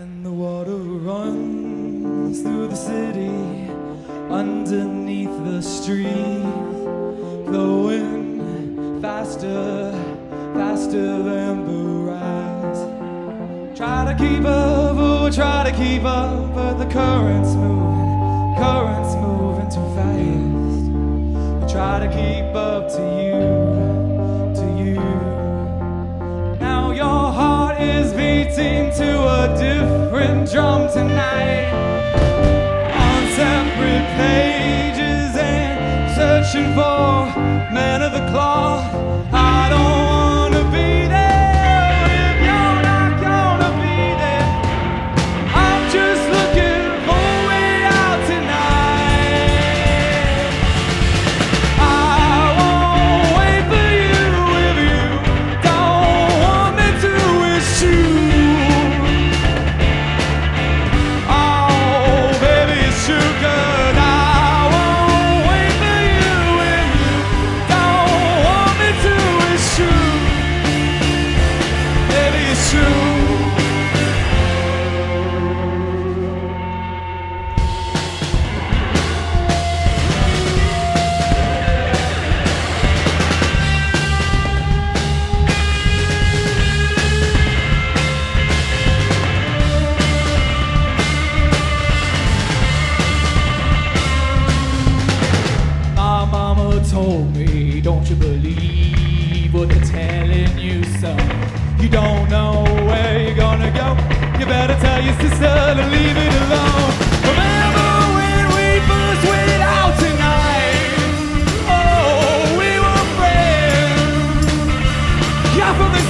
And the water runs through the city, underneath the street, flowing faster, faster than the rise. Try to keep up, oh, try to keep up, but the current's different drum tonight. to You better tell your sister to leave it alone. Remember when we first went out tonight? Oh, we were friends. Yeah, from the